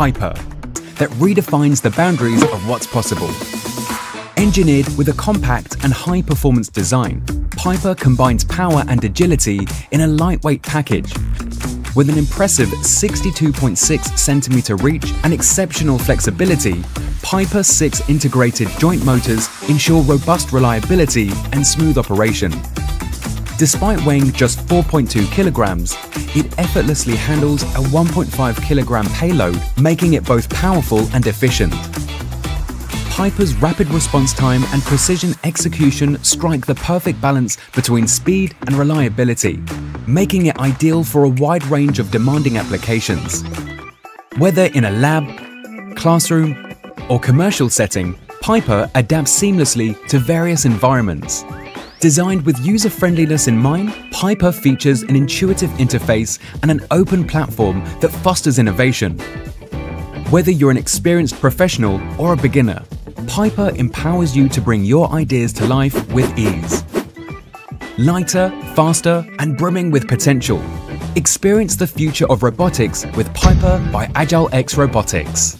Piper that redefines the boundaries of what's possible. Engineered with a compact and high-performance design, Piper combines power and agility in a lightweight package. With an impressive 62.6 centimeter reach and exceptional flexibility, Piper 6 integrated joint motors ensure robust reliability and smooth operation. Despite weighing just 4.2 kilograms, it effortlessly handles a 1.5 kilogram payload, making it both powerful and efficient. Piper's rapid response time and precision execution strike the perfect balance between speed and reliability, making it ideal for a wide range of demanding applications. Whether in a lab, classroom, or commercial setting, Piper adapts seamlessly to various environments. Designed with user-friendliness in mind, Piper features an intuitive interface and an open platform that fosters innovation. Whether you're an experienced professional or a beginner, Piper empowers you to bring your ideas to life with ease. Lighter, faster, and brimming with potential. Experience the future of robotics with Piper by AgileX Robotics.